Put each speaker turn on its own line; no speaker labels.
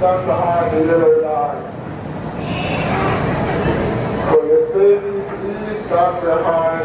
संहार तो ये सिंह संहार